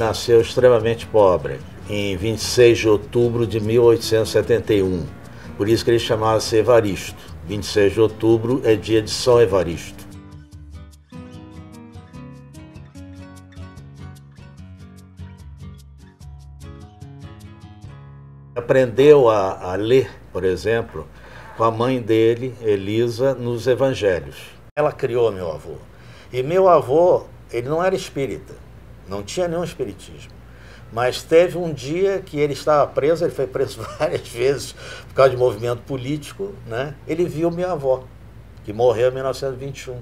Nasceu extremamente pobre, em 26 de outubro de 1871. Por isso que ele chamava-se Evaristo. 26 de outubro é dia de São Evaristo. Aprendeu a, a ler, por exemplo, com a mãe dele, Elisa, nos evangelhos. Ela criou meu avô. E meu avô, ele não era espírita, não tinha nenhum espiritismo. Mas teve um dia que ele estava preso, ele foi preso várias vezes por causa de movimento político, né? Ele viu minha avó, que morreu em 1921.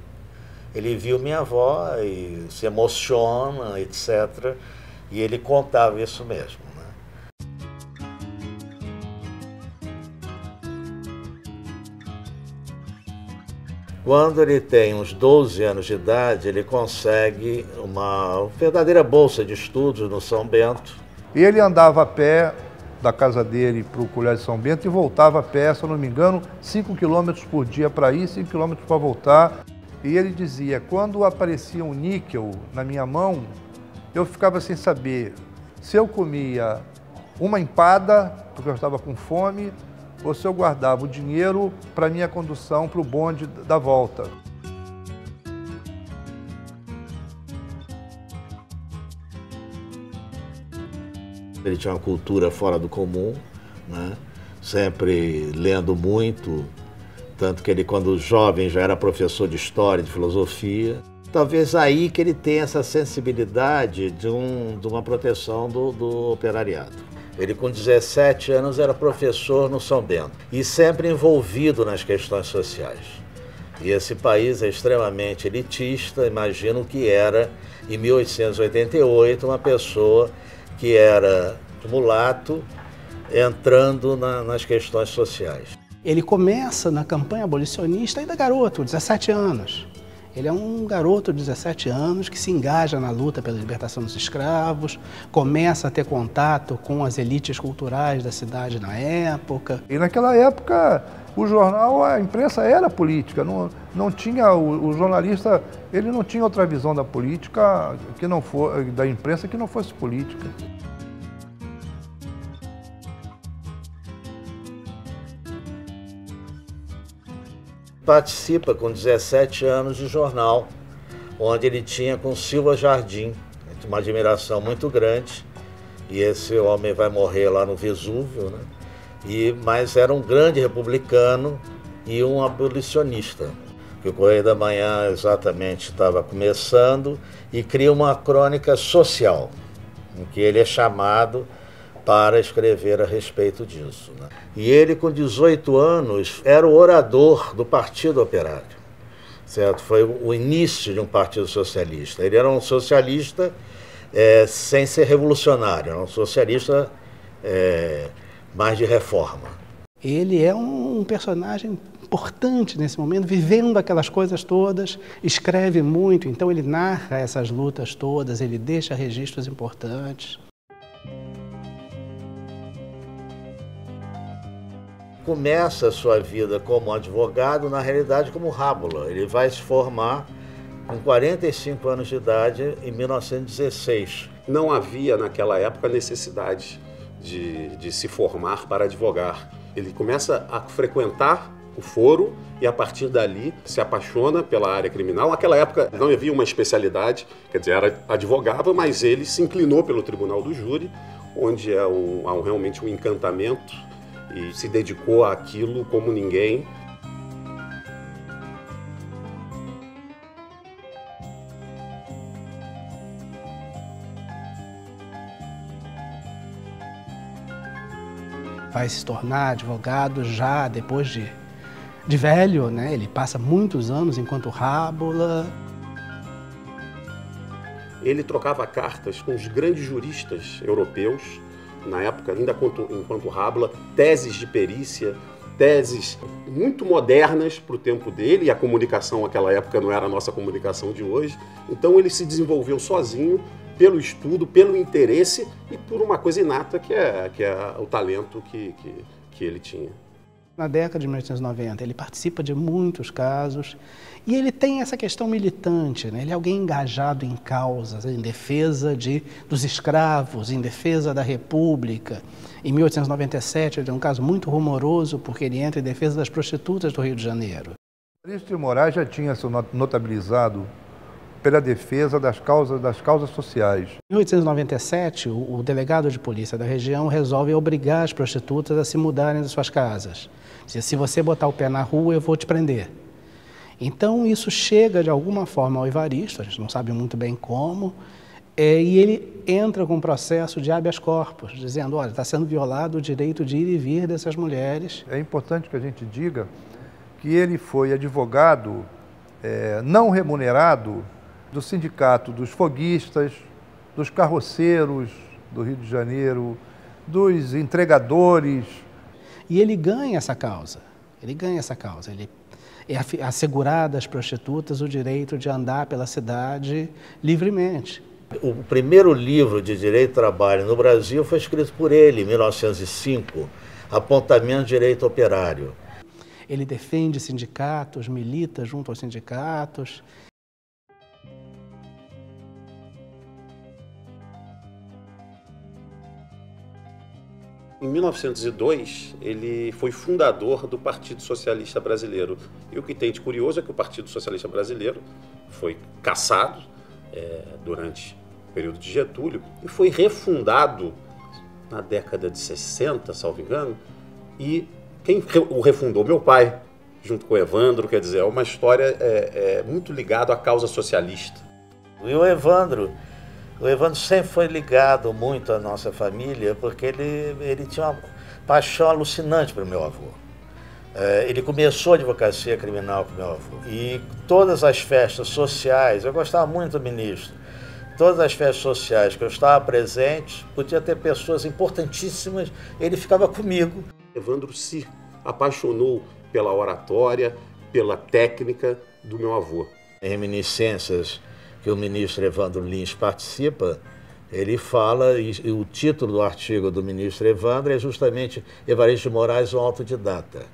Ele viu minha avó e se emociona, etc. E ele contava isso mesmo. Quando ele tem uns 12 anos de idade, ele consegue uma verdadeira bolsa de estudos no São Bento. E ele andava a pé da casa dele para o Colégio São Bento e voltava a pé, se não me engano, 5 quilômetros por dia para ir, 5 quilômetros para voltar. E ele dizia, quando aparecia um níquel na minha mão, eu ficava sem saber se eu comia uma empada, porque eu estava com fome, ou se eu guardava o dinheiro para minha condução para o bonde da volta. Ele tinha uma cultura fora do comum, né? sempre lendo muito, tanto que ele, quando jovem, já era professor de história, de filosofia. Talvez aí que ele tenha essa sensibilidade de, um, de uma proteção do, do operariado. Ele, com 17 anos, era professor no São Bento e sempre envolvido nas questões sociais. E esse país é extremamente elitista, imagino que era, em 1888, uma pessoa que era mulato entrando na, nas questões sociais. Ele começa na campanha abolicionista ainda garoto, 17 anos. Ele é um garoto de 17 anos que se engaja na luta pela libertação dos escravos, começa a ter contato com as elites culturais da cidade na época. E naquela época o jornal, a imprensa era política, não, não tinha o, o jornalista, ele não tinha outra visão da política que não for, da imprensa que não fosse política. Participa com 17 anos de jornal, onde ele tinha com Silva Jardim, uma admiração muito grande. E esse homem vai morrer lá no Vesúvio, né? E, mas era um grande republicano e um abolicionista. Que o Correio da Manhã exatamente estava começando e cria uma crônica social, em que ele é chamado para escrever a respeito disso. Né? E ele, com 18 anos, era o orador do Partido Operário. Certo? Foi o início de um partido socialista. Ele era um socialista é, sem ser revolucionário, era um socialista é, mais de reforma. Ele é um personagem importante nesse momento, vivendo aquelas coisas todas, escreve muito, então ele narra essas lutas todas, ele deixa registros importantes. Começa a sua vida como advogado, na realidade, como rábula. Ele vai se formar com 45 anos de idade em 1916. Não havia naquela época necessidade de, de se formar para advogar. Ele começa a frequentar o foro e a partir dali se apaixona pela área criminal. Naquela época não havia uma especialidade, quer dizer, era advogava, mas ele se inclinou pelo tribunal do júri, onde é um, há um, realmente um encantamento e se dedicou àquilo como ninguém. Vai se tornar advogado já depois de, de velho, né? Ele passa muitos anos enquanto rábula. Ele trocava cartas com os grandes juristas europeus na época, ainda enquanto, enquanto Rabla, teses de perícia, teses muito modernas para o tempo dele, e a comunicação naquela época não era a nossa comunicação de hoje. Então ele se desenvolveu sozinho pelo estudo, pelo interesse e por uma coisa inata que é, que é o talento que, que, que ele tinha. Na década de 1890, ele participa de muitos casos e ele tem essa questão militante, né? ele é alguém engajado em causas, em defesa de, dos escravos, em defesa da República. Em 1897, ele tem um caso muito rumoroso, porque ele entra em defesa das prostitutas do Rio de Janeiro. Evaristo de Moraes já tinha se notabilizado pela defesa das causas, das causas sociais. Em 1897, o, o delegado de polícia da região resolve obrigar as prostitutas a se mudarem das suas casas. Diz, se você botar o pé na rua, eu vou te prender. Então, isso chega de alguma forma ao Evaristo, a gente não sabe muito bem como, é, e ele entra com um processo de habeas corpus, dizendo: olha, está sendo violado o direito de ir e vir dessas mulheres. É importante que a gente diga que ele foi advogado é, não remunerado do sindicato dos foguistas, dos carroceiros do Rio de Janeiro, dos entregadores, e ele ganha essa causa. Ele ganha essa causa. Ele é assegurar às prostitutas o direito de andar pela cidade livremente. O primeiro livro de direito do trabalho no Brasil foi escrito por ele, em 1905, Apontamento de Direito Operário. Ele defende sindicatos, milita junto aos sindicatos, Em 1902, ele foi fundador do Partido Socialista Brasileiro. E o que tem de curioso é que o Partido Socialista Brasileiro foi caçado é, durante o período de Getúlio e foi refundado na década de 60, salvo engano. E quem o refundou? Meu pai, junto com o Evandro, quer dizer, é uma história é, é, muito ligada à causa socialista. E o Evandro o Evandro sempre foi ligado muito à nossa família, porque ele, ele tinha uma paixão alucinante para o meu avô. É, ele começou a advocacia criminal com meu avô. E todas as festas sociais, eu gostava muito do ministro, todas as festas sociais que eu estava presente, podia ter pessoas importantíssimas, ele ficava comigo. Evandro se apaixonou pela oratória, pela técnica do meu avô. Reminiscências que o ministro Evandro Lins participa, ele fala, e, e o título do artigo do ministro Evandro é justamente Evaristo de Moraes, um autodidata.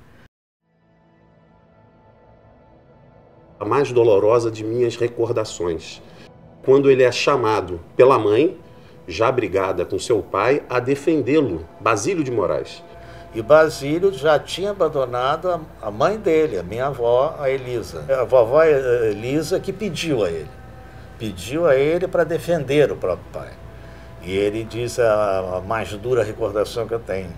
A mais dolorosa de minhas recordações, quando ele é chamado pela mãe, já brigada com seu pai, a defendê-lo, Basílio de Moraes. E Basílio já tinha abandonado a mãe dele, a minha avó, a Elisa. A vovó Elisa que pediu a ele pediu a ele para defender o próprio pai. E ele diz a, a mais dura recordação que eu tenho.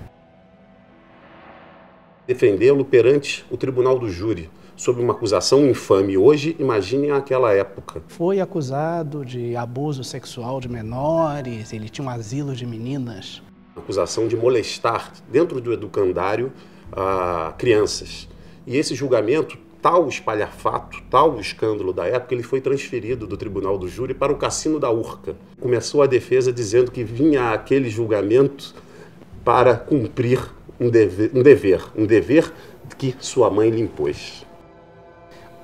Defendê-lo perante o tribunal do júri, sob uma acusação infame. Hoje, imaginem aquela época. Foi acusado de abuso sexual de menores, ele tinha um asilo de meninas. Acusação de molestar dentro do educandário a crianças. E esse julgamento tal espalhafato, tal escândalo da época, ele foi transferido do tribunal do júri para o cassino da Urca. Começou a defesa dizendo que vinha aquele julgamento para cumprir um dever, um dever, um dever que sua mãe lhe impôs.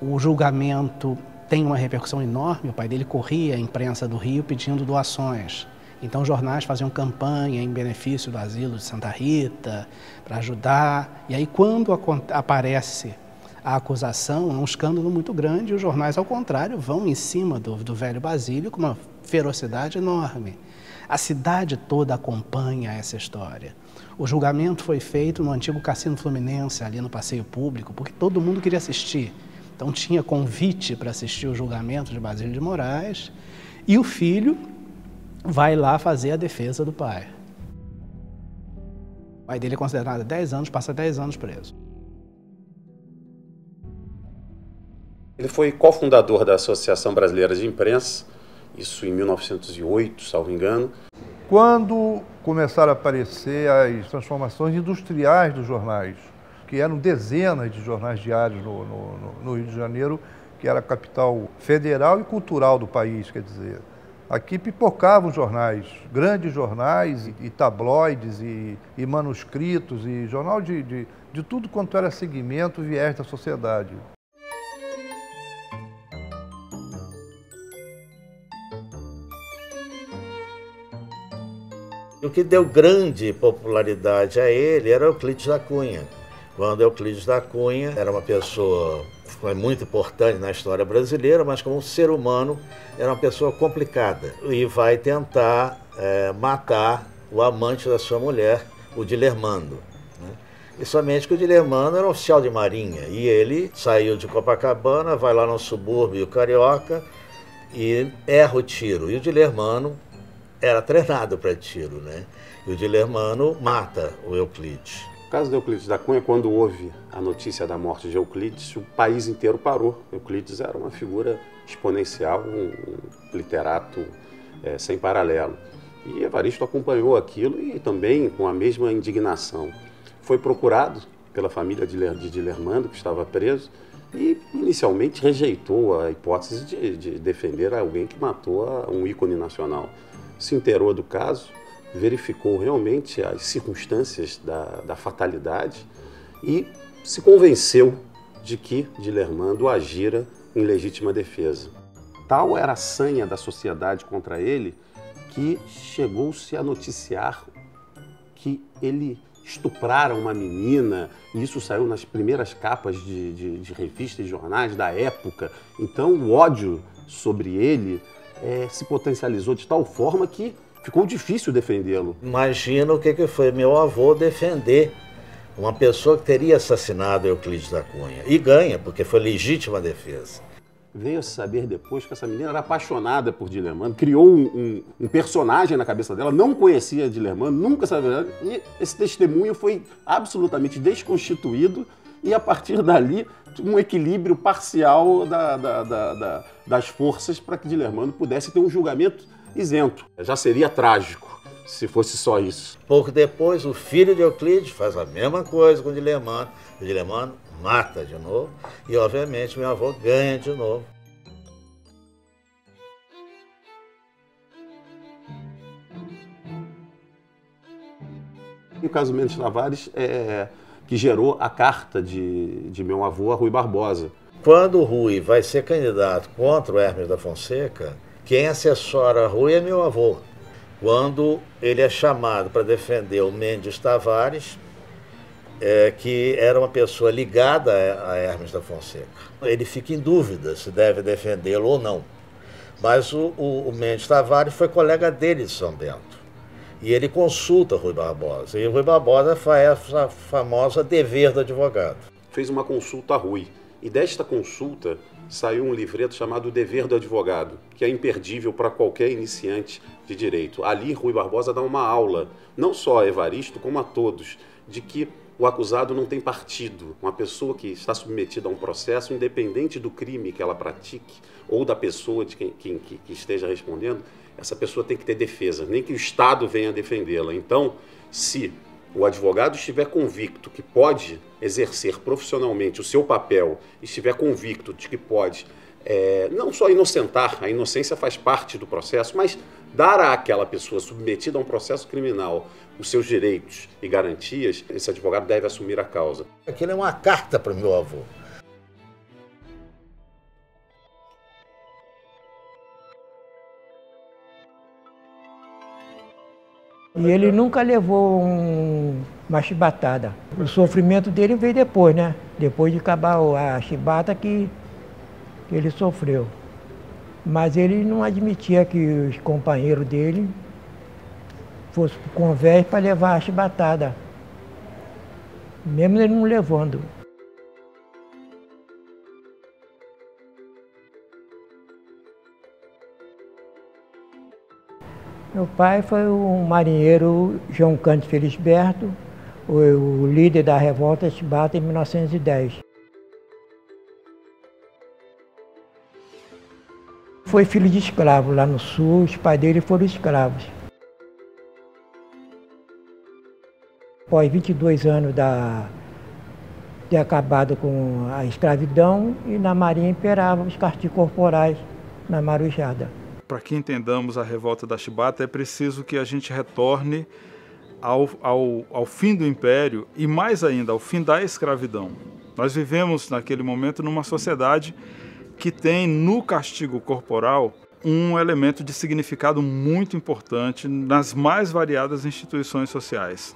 O julgamento tem uma repercussão enorme. O pai dele corria a imprensa do Rio pedindo doações. Então, jornais faziam campanha em benefício do asilo de Santa Rita, para ajudar. E aí, quando aparece a acusação, é um escândalo muito grande, e os jornais, ao contrário, vão em cima do, do velho Basílio com uma ferocidade enorme. A cidade toda acompanha essa história. O julgamento foi feito no antigo Cassino Fluminense, ali no Passeio Público, porque todo mundo queria assistir. Então tinha convite para assistir o julgamento de Basílio de Moraes e o filho vai lá fazer a defesa do pai. O pai dele é considerado 10 anos, passa 10 anos preso. Ele foi cofundador da Associação Brasileira de Imprensa, isso em 1908, salvo engano. Quando começaram a aparecer as transformações industriais dos jornais, que eram dezenas de jornais diários no, no, no Rio de Janeiro, que era a capital federal e cultural do país, quer dizer. Aqui pipocavam jornais, grandes jornais e, tabloides e, e, manuscritos e jornal de, de, de tudo quanto era segmento viés da sociedade. Que deu grande popularidade a ele era Euclides da Cunha. quando Euclides da Cunha era uma pessoa foi muito importante na história brasileira, mas como ser humano era uma pessoa complicada e vai tentar é, matar o amante da sua mulher, o Dilermando. Né? E somente que o Dilermando era oficial de marinha e ele saiu de Copacabana, vai lá no subúrbio carioca e erra o tiro. E o Dilermano era treinado para tiro, né? E o Dilermano mata o Euclides. No caso de Euclides da Cunha, quando houve a notícia da morte de Euclides, o país inteiro parou. Euclides era uma figura exponencial, um literato é, sem paralelo. E Evaristo acompanhou aquilo e também com a mesma indignação. Foi procurado pela família de Dilermando, que estava preso, e inicialmente rejeitou a hipótese de, de defender alguém que matou um ícone nacional. Se inteirou do caso, verificou realmente as circunstâncias da, da fatalidade e se convenceu de que Dilermando agira em legítima defesa. Tal era a sanha da sociedade contra ele que chegou-se a noticiar que ele estuprara uma menina, e isso saiu nas primeiras capas de, de, de revistas e jornais da época. Então o ódio sobre ele é, se potencializou de tal forma que ficou difícil defendê-lo. Imagina o que, que foi meu avô defender uma pessoa que teria assassinado Euclides da Cunha. E ganha, porque foi legítima defesa. Veio a saber depois que essa menina era apaixonada por Dilermano, criou um, um, um, personagem na cabeça dela, não conhecia Dilermano, nunca sabia. E esse testemunho foi absolutamente desconstituído e a partir dali um equilíbrio parcial da, da, da, das forças para que Dilermano pudesse ter um julgamento isento. Já seria trágico se fosse só isso. Pouco depois, o filho de Euclides faz a mesma coisa com Dilermano. O Dilermano mata de novo e, obviamente, meu avô ganha de novo. E o caso Mendes Tavares é que gerou a carta de, de meu avô a Rui Barbosa. Quando o Rui vai ser candidato contra o Hermes da Fonseca, quem assessora Rui é meu avô. Quando ele é chamado para defender o Mendes Tavares, é, que era uma pessoa ligada a Hermes da Fonseca. Ele fica em dúvida se deve defendê-lo ou não. Mas o, o, o, Mendes Tavares foi colega dele de São Bento. E ele consulta Rui Barbosa. E Rui Barbosa faz a famosa dever do advogado. Fez uma consulta a Rui. E desta consulta saiu um livreto chamado Dever do Advogado, que é imperdível para qualquer iniciante de direito. Ali, Rui Barbosa dá uma aula, não só a Evaristo, como a todos, de que o acusado não tem partido. Uma pessoa que está submetida a um processo, independente do crime que ela pratique ou da pessoa de quem, quem que, que esteja respondendo, essa pessoa tem que ter defesa, nem que o Estado venha defendê-la. Então, se o advogado estiver convicto que pode exercer profissionalmente o seu papel, estiver convicto de que pode é, não só inocentar, a inocência faz parte do processo, mas dar àquela pessoa submetida a um processo criminal os seus direitos e garantias, esse advogado deve assumir a causa. Aquilo é uma carta para o meu avô. E ele nunca levou um, uma chibatada. O sofrimento dele veio depois, né? Depois de acabar a chibata que, que ele sofreu. Mas ele não admitia que os companheiros dele fossem convés para levar a chibatada. Mesmo ele não levando. Meu pai foi o marinheiro João Cândido Felisberto, o, líder da revolta Chibata em 1910. Foi filho de escravo lá no sul, os pais dele foram escravos. Após 22 anos da, ter acabado com a escravidão e na marinha imperavam os castigos corporais na marujada para que entendamos a revolta da Chibata, é preciso que a gente retorne ao, ao, ao fim do império e, mais ainda, ao fim da escravidão. Nós vivemos, naquele momento, numa sociedade que tem no castigo corporal um elemento de significado muito importante nas mais variadas instituições sociais.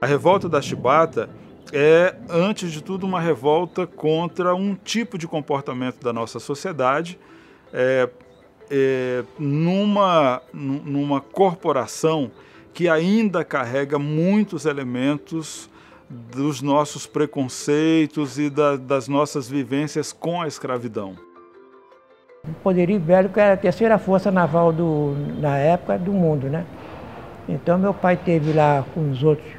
A revolta da Chibata é, antes de tudo, uma revolta contra um tipo de comportamento da nossa sociedade, é, é, numa, numa corporação que ainda carrega muitos elementos dos nossos preconceitos e da, das nossas vivências com a escravidão. O poderio bélico era a terceira força naval do, na época do mundo, né? Então meu pai teve lá com os outros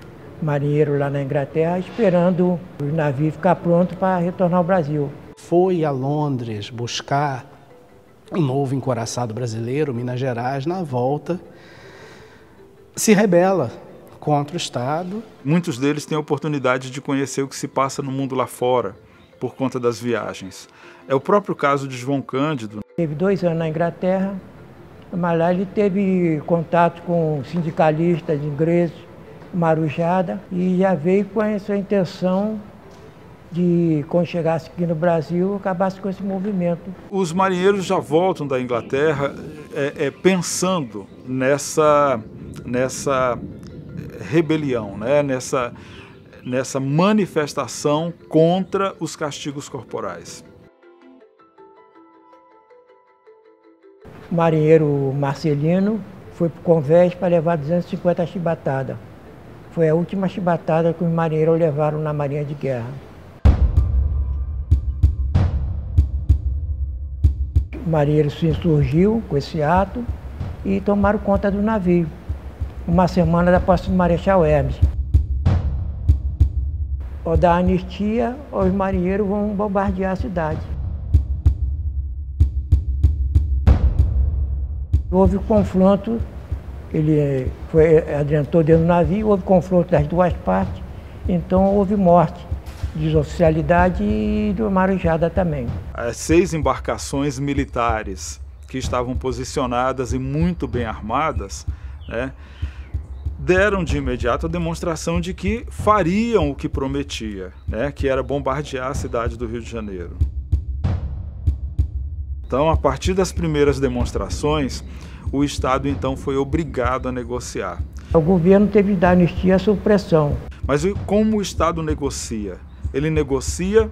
marinheiros lá na Inglaterra esperando o navio ficar pronto para retornar ao Brasil. Foi a Londres buscar um novo encoraçado brasileiro, Minas Gerais, na volta se rebela contra o Estado. Muitos deles têm a oportunidade de conhecer o que se passa no mundo lá fora por conta das viagens. É o próprio caso de João Cândido. Teve dois anos na Inglaterra, mas lá ele teve contato com sindicalistas ingleses, Marujada, e já veio com essa intenção de, quando chegasse aqui no Brasil, acabasse com esse movimento. Os marinheiros já voltam da Inglaterra é, é, pensando nessa, nessa rebelião, né? nessa, nessa manifestação contra os castigos corporais. O marinheiro Marcelino foi para o Convés para levar 250 chibatadas. Foi a última chibatada que os marinheiros levaram na Marinha de Guerra. Marinheiro se insurgiu com esse ato e tomaram conta do navio. Uma semana da posse do Marechal Hermes. Ao dar anistia, os marinheiros vão bombardear a cidade. Houve confronto, ele foi, adiantou dentro do navio, houve confronto das duas partes, então houve morte, desoficialidade e do marujada também. As seis embarcações militares que estavam posicionadas e muito bem armadas, né, deram de imediato a demonstração de que fariam o que prometia, né, que era bombardear a cidade do Rio de Janeiro. Então, a partir das primeiras demonstrações, o Estado então foi obrigado a negociar. O governo teve de dar anistia sob pressão. Mas como o Estado negocia? Ele negocia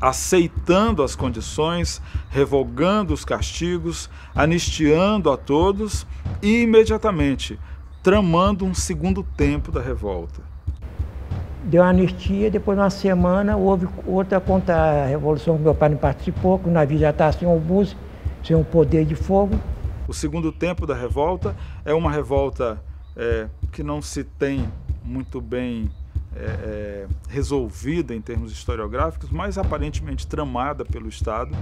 aceitando as condições, revogando os castigos, anistiando a todos e imediatamente tramando um segundo tempo da revolta deu anistia, depois de uma semana houve outra contra a Revolução que meu pai não participou, que o navio já está sem obus, sem o poder de fogo. O segundo tempo da revolta é uma revolta é, que não se tem muito bem é, é, resolvida em termos historiográficos, mas aparentemente tramada pelo Estado,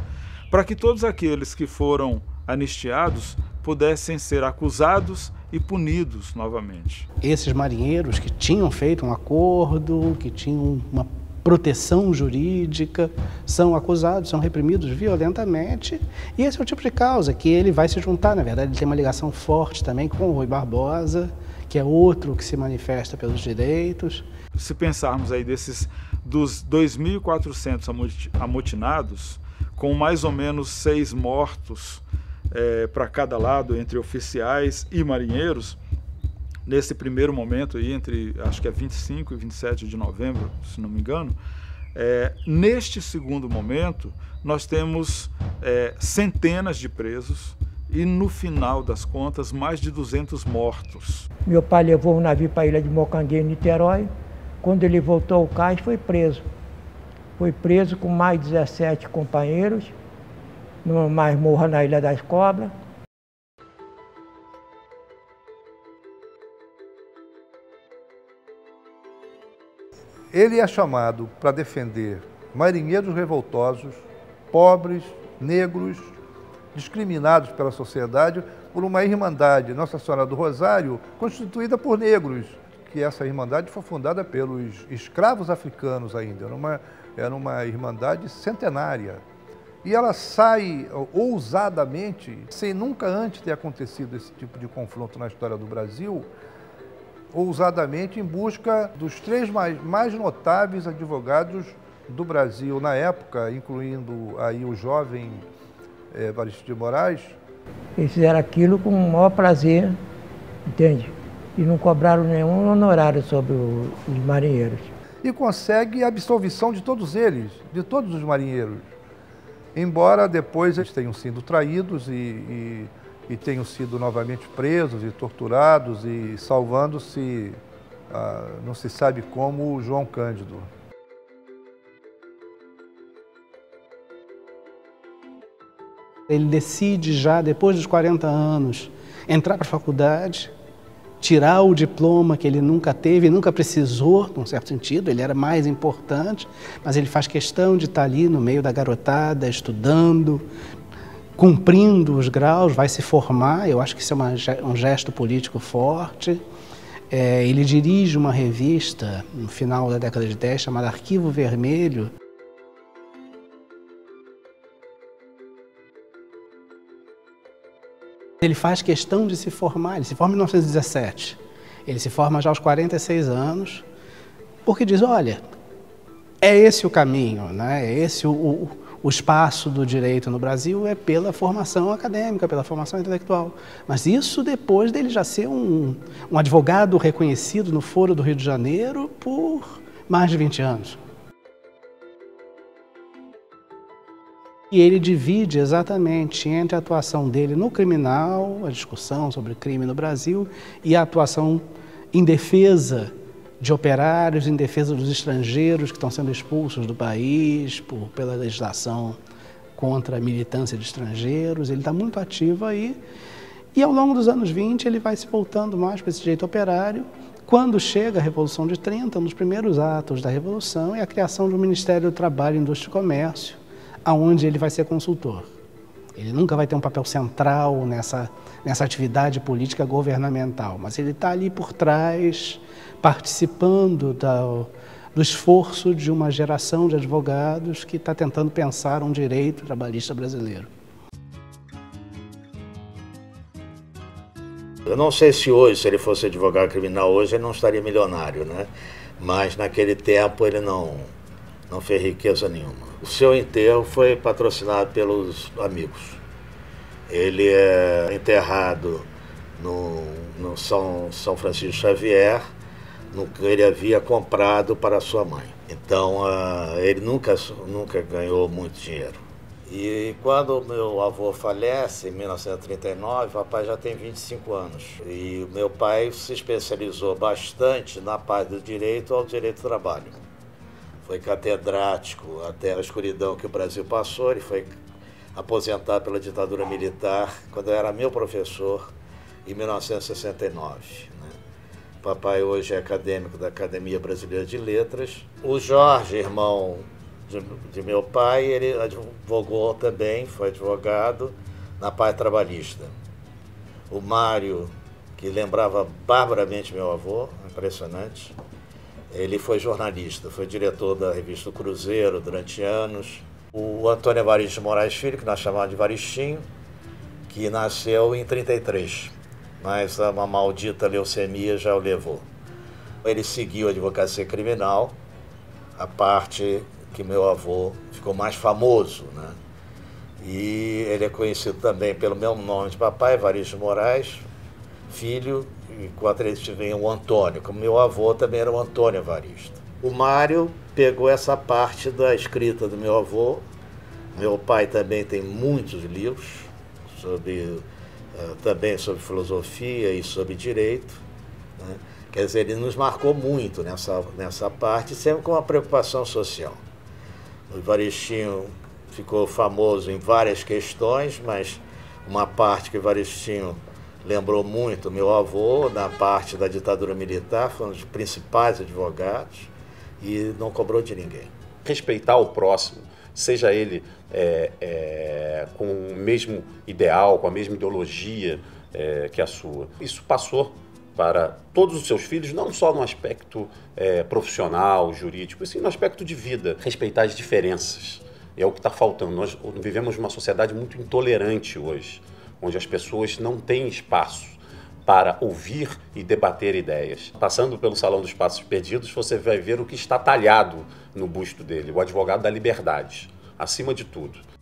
para que todos aqueles que foram anistiados pudessem ser acusados e punidos novamente. Esses marinheiros que tinham feito um acordo, que tinham uma proteção jurídica, são acusados, são reprimidos violentamente, e esse é o tipo de causa que ele vai se juntar, na verdade, ele tem uma ligação forte também com o Rui Barbosa, que é outro que se manifesta pelos direitos. Se pensarmos aí desses dos 2.400 amotinados, com mais ou menos seis mortos é, para cada lado, entre oficiais e marinheiros, nesse primeiro momento, aí, entre acho que é 25 e 27 de novembro, se não me engano. É, neste segundo momento, nós temos é, centenas de presos e, no final das contas, mais de 200 mortos. Meu pai levou um navio para a ilha de Mocanguê, em Niterói. Quando ele voltou ao cais, foi preso. Foi preso com mais 17 companheiros numa masmorra na Ilha das Cobras. Ele é chamado para defender marinheiros revoltosos, pobres, negros, discriminados pela sociedade por uma irmandade, Nossa Senhora do Rosário, constituída por negros, que essa irmandade foi fundada pelos escravos africanos ainda, era uma, era uma irmandade centenária. E ela sai ousadamente, sem nunca antes ter acontecido esse tipo de confronto na história do Brasil, ousadamente em busca dos três mais, mais notáveis advogados do Brasil na época, incluindo aí o jovem é, Evaristo de Moraes. Eles fizeram aquilo com o maior prazer, entende? E não cobraram nenhum honorário sobre o, os marinheiros. e consegue a absolvição de todos eles, de todos os marinheiros. Embora depois eles tenham sido traídos e, e, e tenham sido novamente presos e torturados e salvando-se, ah, não se sabe como, João Cândido. Ele decide já, depois dos 40 anos, entrar para a faculdade, tirar o diploma que ele nunca teve, nunca precisou, num certo sentido, ele era mais importante, mas ele faz questão de estar ali no meio da garotada, estudando, cumprindo os graus, vai se formar. Eu acho que isso é uma, um gesto político forte. É, ele dirige uma revista no final da década de 10 chamada Arquivo Vermelho, Ele faz questão de se formar, ele se forma em 1917. Ele se forma já aos 46 anos, porque diz: olha, é esse o caminho, né? é esse o, o, o espaço do direito no Brasil, é pela formação acadêmica, pela formação intelectual. Mas isso depois dele já ser um, um advogado reconhecido no Foro do Rio de Janeiro por mais de 20 anos. E ele divide exatamente entre a atuação dele no criminal, a discussão sobre crime no Brasil, e a atuação em defesa de operários, em defesa dos estrangeiros que estão sendo expulsos do país por, pela legislação contra a militância de estrangeiros. Ele está muito ativo aí. E ao longo dos anos 20 ele vai se voltando mais para esse direito operário. Quando chega a Revolução de 30, um dos primeiros atos da Revolução é a criação do Ministério do Trabalho, Indústria e Comércio, aonde ele vai ser consultor. Ele nunca vai ter um papel central nessa, nessa atividade política governamental, mas ele está ali por trás, participando da, do esforço de uma geração de advogados que está tentando pensar um direito trabalhista brasileiro. Eu não sei se hoje, se ele fosse advogado criminal hoje, ele não estaria milionário, né? Mas naquele tempo ele não, não fez riqueza nenhuma. O seu enterro foi patrocinado pelos amigos. Ele é enterrado no, no São, São Francisco Xavier, no que ele havia comprado para sua mãe. Então, uh, ele nunca, nunca ganhou muito dinheiro. E quando meu avô falece, em 1939, o papai já tem 25 anos. E meu pai se especializou bastante na parte do direito ao direito do trabalho foi catedrático até a escuridão que o Brasil passou. Ele foi aposentado pela ditadura militar quando eu era meu professor, em 1969. Né? Papai hoje é acadêmico da Academia Brasileira de Letras. O Jorge, irmão de, de meu pai, ele advogou também, foi advogado na parte trabalhista. O Mário, que lembrava barbaramente meu avô, impressionante. Ele foi jornalista, foi diretor da revista Cruzeiro durante anos. O Antônio Evaristo Moraes Filho, que nós chamamos de Varistinho, que nasceu em 33, mas uma maldita leucemia já o levou. Ele seguiu a advocacia criminal, a parte que meu avô ficou mais famoso, né? E ele é conhecido também pelo mesmo nome de papai, Evaristo Moraes, filho enquanto eles tiveram o Antônio, como meu avô também era o Antônio Evaristo. O Mário pegou essa parte da escrita do meu avô. Meu pai também tem muitos livros sobre uh, também sobre filosofia e sobre direito. Né? Quer dizer, ele nos marcou muito nessa, nessa parte, sempre com uma preocupação social. O Evaristinho ficou famoso em várias questões, mas uma parte que o Evaristinho lembrou muito meu avô na parte da ditadura militar, foi um dos principais advogados e não cobrou de ninguém. Respeitar o próximo, seja ele é, é, com o mesmo ideal, com a mesma ideologia é, que a sua. Isso passou para todos os seus filhos, não só no aspecto é, profissional, jurídico, sim no aspecto de vida. Respeitar as diferenças. É o que está faltando. Nós vivemos uma sociedade muito intolerante hoje onde as pessoas não têm espaço para ouvir e debater ideias. Passando pelo Salão dos Passos Perdidos, você vai ver o que está talhado no busto dele, o advogado da liberdade, acima de tudo.